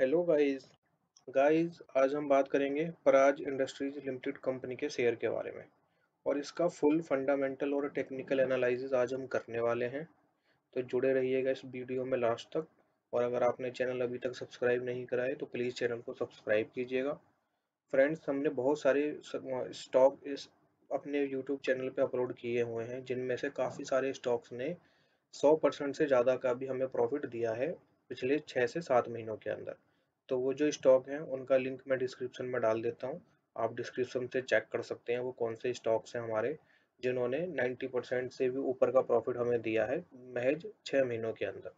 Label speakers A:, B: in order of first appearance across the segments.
A: Hello guys guys आज हम बात करेंगे पराज इंडस्ट्रीज़ लिमिटेड कंपनी के शेयर के बारे में। और इसका फुल फंडामेंटल और टेक्निकल एनालिसिस आज हम करने वाले हैं। तो जुड़े रहिएगा इस वीडियो में लास्ट तक। और अगर आपने चैनल अभी तक सब्सक्राइब नहीं करा है तो प्लीज़ चैनल को सब्सक्राइब कीजिएगा। फ्रेंड्स, हमने बहुत सारे स्टॉक इस अपने यूट्यूब चैनल पर अपलोड किए हुए हैं, जिनमें से काफ़ी सारे स्टॉक्स ने सौ परसेंट से ज़्यादा का भी हमें प्रॉफिट दिया है। पिछले छः से सात महीनों के अंदर। तो वो जो स्टॉक हैं, उनका लिंक मैं डिस्क्रिप्शन में डाल देता हूँ। आप डिस्क्रिप्शन से चेक कर सकते हैं, वो कौन से स्टॉक्स हैं हमारे, जिन्होंने 90 परसेंट से भी ऊपर का प्रॉफिट हमें दिया है, महज छः महीनों के अंदर।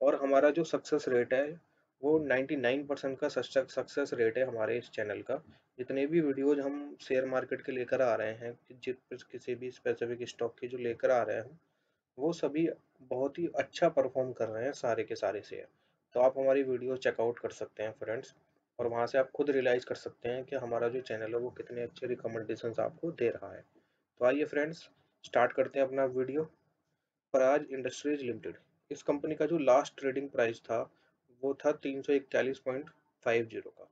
A: और हमारा जो सक्सेस रेट है, वो 99 परसेंट का सक्सेस रेट है हमारे इस चैनल का। जितने भी वीडियोज़ हम शेयर मार्केट के लेकर आ रहे हैं जिस किसी भी स्पेसिफिक स्टॉक के जो लेकर आ रहे हैं वो सभी बहुत ही अच्छा परफॉर्म कर रहे हैं सारे के सारे शेयर तो आप हमारी वीडियो चेकआउट कर सकते हैं फ्रेंड्स और वहाँ से आप खुद रियलाइज़ कर सकते हैं कि हमारा जो चैनल है वो कितने अच्छे रिकमेंडेशन आपको दे रहा है। तो आइए फ्रेंड्स स्टार्ट करते हैं अपना वीडियो पराज इंडस्ट्रीज़ लिमिटेड इस कंपनी का जो लास्ट ट्रेडिंग प्राइस था, वो था तीन का।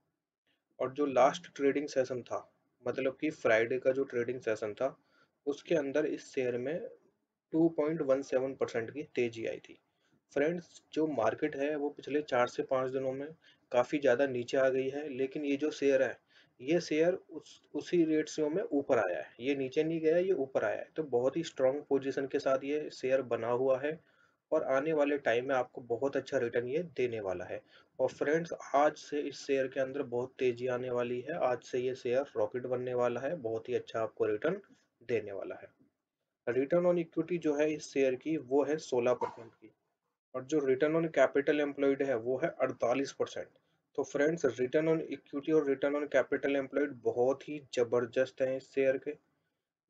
A: और जो लास्ट ट्रेडिंग सेशन था मतलब कि फ्राइडे का जो ट्रेडिंग सेशन था, उसके अंदर इस शेयर में 2.17 परसेंट की तेज़ी आई थी। फ्रेंड्स, जो मार्केट है, वो पिछले चार से पाँच दिनों में काफ़ी ज़्यादा नीचे आ गई है, लेकिन ये जो शेयर है, ये शेयर उस, उसी रेट से में ऊपर आया है। ये नीचे नहीं गया, ये ऊपर आया है। तो बहुत ही स्ट्रॉन्ग पोजीशन के साथ ये शेयर बना हुआ है और आने वाले टाइम में आपको बहुत अच्छा रिटर्न ये देने वाला है। और फ्रेंड्स, आज से इस शेयर के अंदर बहुत तेज़ी आने वाली है। आज से ये शेयर रॉकेट बनने वाला है। बहुत ही अच्छा आपको रिटर्न देने वाला है। रिटर्न ऑन इक्विटी जो है इस शेयर की, वो है 16 परसेंट की। और जो रिटर्न ऑन कैपिटल एम्प्लॉयड है, वो है 48 परसेंट तो फ्रेंड्स रिटर्न ऑन इक्विटी और रिटर्न ऑन कैपिटल एम्प्लॉयड बहुत ही ज़बरदस्त है इस शेयर के।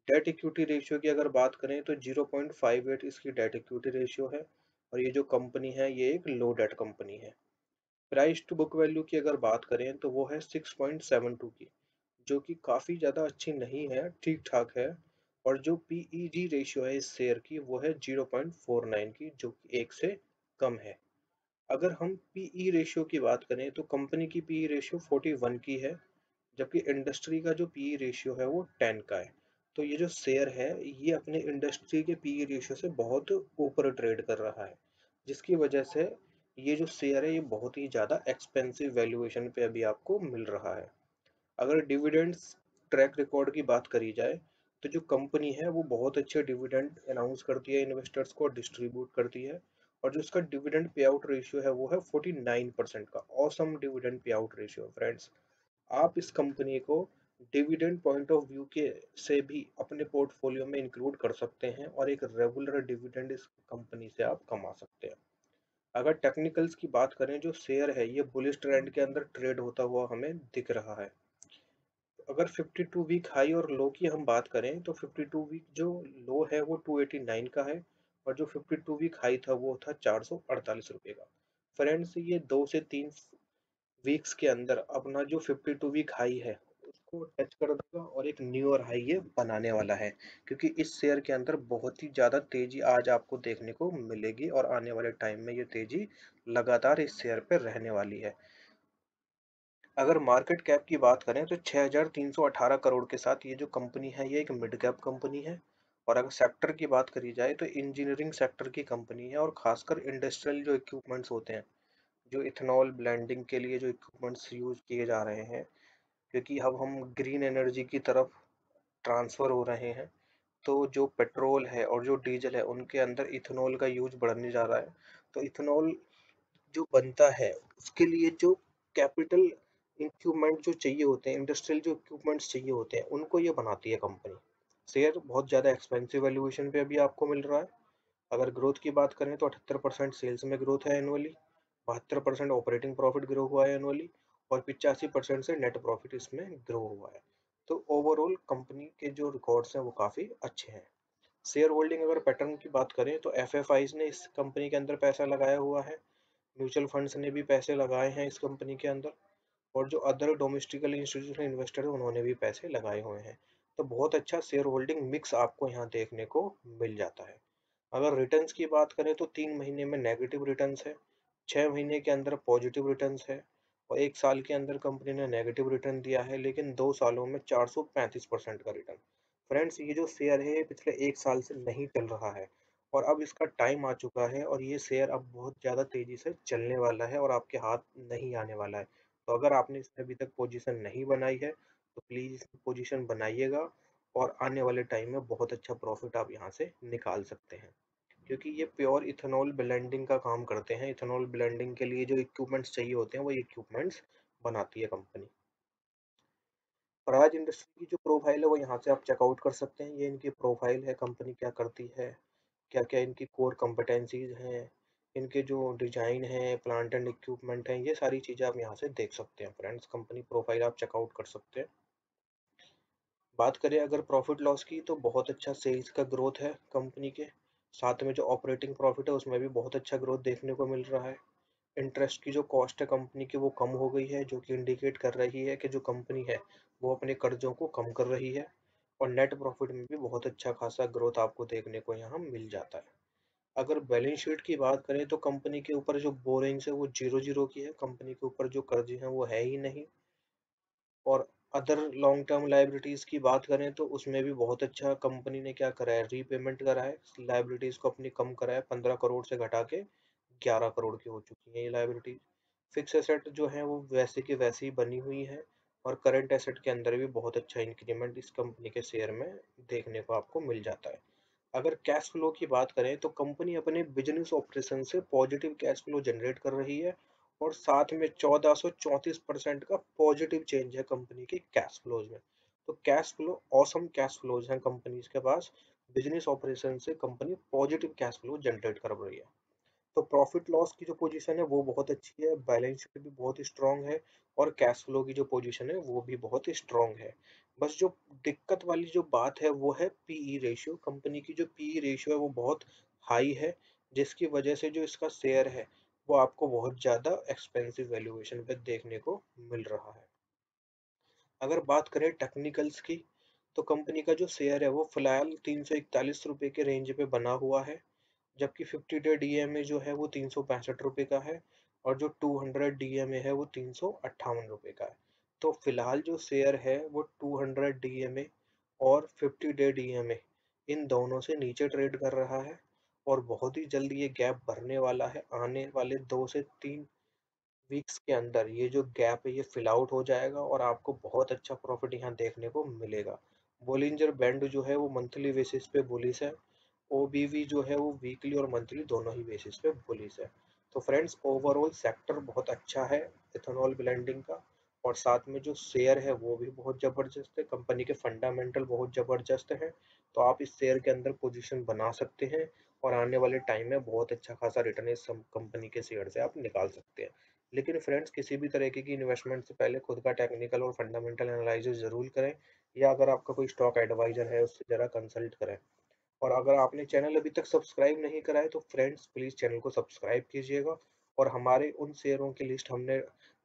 A: डेट इक्विटी रेशियो की अगर बात करें तो 0.58 इसकी डेट इक्विटी रेशियो है। और ये जो कंपनी है, ये एक लो डेट कंपनी है। प्राइस टू बुक वैल्यू की अगर बात करें तो वो है 6.72 की, जो कि काफ़ी ज़्यादा अच्छी नहीं है, ठीक ठाक है। और जो पीई रेशियो है इस शेयर की, वो है 0.49 की, जो कि एक से कम है। अगर हम पीई रेशियो की बात करें तो कंपनी की पीई रेशियो 41 की है, जबकि इंडस्ट्री का जो पीई रेशियो है, वो 10 का है। तो ये जो शेयर है, ये अपने इंडस्ट्री के पीई रेशियो से बहुत ऊपर ट्रेड कर रहा है, जिसकी वजह से ये जो शेयर है, ये बहुत ही ज़्यादा एक्सपेंसिव वैल्यूएशन पे अभी आपको मिल रहा है। अगर डिविडेंड्स ट्रैक रिकॉर्ड की बात करी जाए तो जो कंपनी है, वो बहुत अच्छे डिविडेंड अनाउंस करती है इन्वेस्टर्स को डिस्ट्रीब्यूट करती है। और जो इसका डिविडेंड पे आउट रेशियो है, वो है 49 परसेंट का। Awesome dividend payout ratio friends आप इस कंपनी को डिविडेंड पॉइंट ऑफ़ व्यू के से भी अपने पोर्टफोलियो में इंक्लूड कर सकते हैं और एक रेगुलर डिविडेंड इस कंपनी से आप कमा सकते हैं। अगर टेक्निकल्स की बात करें, जो शेयर है, ये बुलिश ट्रेंड के अंदर ट्रेड होता हुआ हमें दिख रहा है। अगर 52 वीक हाई और लो की हम बात करें तो 52 वीक जो लो है वो 289 का है और जो 52 वीक हाई था वो था चार रुपये का। फ्रेंड्स ये दो से तीन वीक्स के अंदर अपना जो 52 वीक हाई है, उसको टच कर देगा और एक न्यू और हाई ये बनाने वाला है, क्योंकि इस शेयर के अंदर बहुत ही ज़्यादा तेज़ी आज आपको देखने को मिलेगी और आने वाले टाइम में ये तेज़ी लगातार इस शेयर पर रहने वाली है। अगर मार्केट कैप की बात करें तो 6,318 करोड़ के साथ ये जो कंपनी है ये एक मिड कैप कंपनी है। और अगर सेक्टर की बात करी जाए तो इंजीनियरिंग सेक्टर की कंपनी है और खासकर इंडस्ट्रियल जो इक्विपमेंट्स होते हैं जो इथेनॉल ब्लेंडिंग के लिए जो इक्विपमेंट्स यूज़ किए जा रहे हैं क्योंकि अब हम ग्रीन एनर्जी की तरफ़ ट्रांसफ़र हो रहे हैं तो जो पेट्रोल है और जो डीजल है उनके अंदर इथेनॉल का यूज़ बढ़ने जा रहा है। तो इथेनॉल जो बनता है उसके लिए जो कैपिटल इक्विपमेंट जो चाहिए होते हैं इंडस्ट्रियल जो इक्विपमेंट्स चाहिए होते हैं, उनको ये बनाती है कंपनी शेयर बहुत ज़्यादा एक्सपेंसिव वैल्यूएशन पे अभी आपको मिल रहा है। अगर ग्रोथ की बात करें तो अठहत्तर परसेंट सेल्स में ग्रोथ है एनुअली बहत्तर परसेंट ऑपरेटिंग प्रॉफिट ग्रो हुआ है एनुअली और पिचासी परसेंट से नेट प्रॉफिट इसमें ग्रो हुआ है। तो ओवरऑल कंपनी के जो रिकॉर्ड्स हैं वो काफ़ी अच्छे हैं। शेयर होल्डिंग अगर पैटर्न की बात करें तो एफ़ ने इस कंपनी के अंदर पैसा लगाया हुआ है। म्यूचुअल फंड्स ने भी पैसे लगाए हैं इस कंपनी के अंदर। और जो अदर डोमेस्टिकल इंस्टीट्यूशनल इन्वेस्टर है, उन्होंने भी पैसे लगाए हुए हैं। तो बहुत अच्छा शेयर होल्डिंग मिक्स आपको यहाँ देखने को मिल जाता है। अगर रिटर्न्स की बात करें तो तीन महीने में नेगेटिव रिटर्न्स है छः महीने के अंदर पॉजिटिव रिटर्न्स है और एक साल के अंदर कंपनी ने नेगेटिव रिटर्न दिया है, लेकिन दो सालों में 435 परसेंट का रिटर्न फ्रेंड्स ये जो शेयर है पिछले एक साल से नहीं चल रहा है और अब इसका टाइम आ चुका है और ये शेयर अब बहुत ज़्यादा तेज़ी से चलने वाला है और आपके हाथ नहीं आने वाला है। तो अगर आपने इसमें अभी तक पोजीशन नहीं बनाई है तो प्लीज़ इसमें पोजीशन बनाइएगा और आने वाले टाइम में बहुत अच्छा प्रॉफिट आप यहाँ से निकाल सकते हैं। क्योंकि ये प्योर इथेनॉल ब्लेंडिंग का काम करते हैं। इथेनॉल ब्लेंडिंग के लिए जो इक्विपमेंट्स चाहिए होते हैं, वो इक्विपमेंट्स बनाती है कंपनी पराज इंडस्ट्री की जो प्रोफ़ाइल है, वो यहाँ से आप चेकआउट कर सकते हैं। ये इनकी प्रोफ़ाइल है कंपनी क्या करती है क्या क्या इनकी कोर कम्पिटेंसीज हैं इनके जो डिज़ाइन है प्लांट एंड इक्विपमेंट हैं, ये सारी चीज़ें आप यहाँ से देख सकते हैं फ्रेंड्स कंपनी प्रोफ़ाइल आप चेकआउट कर सकते हैं। बात करें अगर प्रॉफिट लॉस की तो बहुत अच्छा सेल्स का ग्रोथ है कंपनी के। साथ में जो ऑपरेटिंग प्रॉफिट है, उसमें भी बहुत अच्छा ग्रोथ देखने को मिल रहा है। इंटरेस्ट की जो कॉस्ट है कंपनी की, वो कम हो गई है, जो कि इंडिकेट कर रही है कि जो कंपनी है, वो अपने कर्जों को कम कर रही है। और नेट प्रॉफिट में भी बहुत अच्छा खासा ग्रोथ आपको देखने को यहाँ मिल जाता है। अगर बैलेंस शीट की बात करें तो कंपनी के ऊपर जो बोरिंग्स है, वो ज़ीरो ज़ीरो की है। कंपनी के ऊपर जो कर्जे हैं, वो है ही नहीं। और अदर लॉन्ग टर्म लाइबिलिटीज की बात करें तो उसमें भी बहुत अच्छा कंपनी ने क्या करा है रीपेमेंट करा है। लाइबिलिटीज को अपनी कम करा है, पंद्रह करोड़ से घटा के ग्यारह करोड़ की हो चुकी है ये लाइबिलिटीज फिक्स एसेट जो है, वो वैसे की वैसे ही बनी हुई है और करंट एसेट के अंदर भी बहुत अच्छा इंक्रीमेंट इस कंपनी के शेयर में देखने को आपको मिल जाता है। अगर कैश फ्लो की बात करें तो कंपनी अपने बिज़नेस ऑपरेशन से पॉजिटिव कैश फ्लो जनरेट कर रही है और साथ में चौदह परसेंट का पॉजिटिव चेंज है कंपनी के कैश फ्लोज में। तो cash flow awesome cash flows हैं कंपनीज़ के पास। बिज़नेस ऑपरेशन से company positive cash flow generate कर रही है। तो प्रॉफिट लॉस की जो पोजीशन है, वो बहुत अच्छी है। बैलेंस शीट भी बहुत स्ट्रांग है और कैश फ्लो की जो पोजीशन है, वो भी बहुत स्ट्रांग है। बस जो दिक्कत वाली जो बात है, वो है पीई रेशियो कंपनी की जो पीई रेशियो है, वो बहुत हाई है, जिसकी वजह से जो इसका शेयर है, वो आपको बहुत ज़्यादा एक्सपेंसिव वैल्यूएशन पे देखने को मिल रहा है। अगर बात करें टेक्निकल्स की तो कंपनी का जो शेयर है, वो फ़िलहाल तीन सौ इकतालीस रुपये के रेंज पे बना हुआ है। जबकि 50 डे डीएमए जो है वो तीन सौ पैंसठ रुपये का है और जो 200 डीएमए है वो तीन सौ अट्ठावन रुपये का है। तो फ़िलहाल जो शेयर है वो 200 डीएमए और 50 डे डीएमए इन दोनों से नीचे ट्रेड कर रहा है और बहुत ही जल्द ये गैप भरने वाला है। आने वाले दो से तीन वीक्स के अंदर ये जो गैप है ये फिल आउट हो जाएगा और आपको बहुत अच्छा प्रॉफिट यहाँ देखने को मिलेगा। बोलिंजर बैंड जो है वो मंथली बेसिस पे बुलिस है। OBV जो है वो वीकली और मंथली दोनों ही बेसिस पे बुलिस है। तो फ्रेंड्स ओवरऑल सेक्टर बहुत अच्छा है इथेनॉल ब्लेंडिंग का और साथ में जो शेयर है वो भी बहुत ज़बरदस्त है। कंपनी के फंडामेंटल बहुत ज़बरदस्त हैं। तो आप इस शेयर के अंदर पोजीशन बना सकते हैं और आने वाले टाइम में बहुत अच्छा खासा रिटर्न इस कंपनी के शेयर से आप निकाल सकते हैं। लेकिन फ्रेंड्स किसी भी तरीके की इन्वेस्टमेंट से पहले खुद का टेक्निकल और फंडामेंटल एनालिसिस ज़रूर करें या अगर आपका कोई स्टॉक एडवाइजर है, उससे ज़रा कंसल्ट करें। और अगर आपने चैनल अभी तक सब्सक्राइब नहीं करा है तो फ्रेंड्स, प्लीज़ चैनल को सब्सक्राइब कीजिएगा। और हमारे उन शेयरों की लिस्ट हमने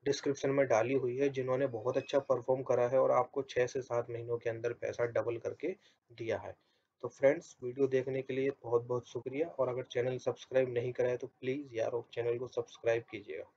A: डिस्क्रिप्शन में डाली हुई है, जिन्होंने बहुत अच्छा परफॉर्म करा है और आपको छः से सात महीनों के अंदर पैसा डबल करके दिया है। तो फ्रेंड्स, वीडियो देखने के लिए बहुत बहुत शुक्रिया। और अगर चैनल सब्सक्राइब नहीं करा है तो प्लीज़ यार, चैनल को सब्सक्राइब कीजिएगा।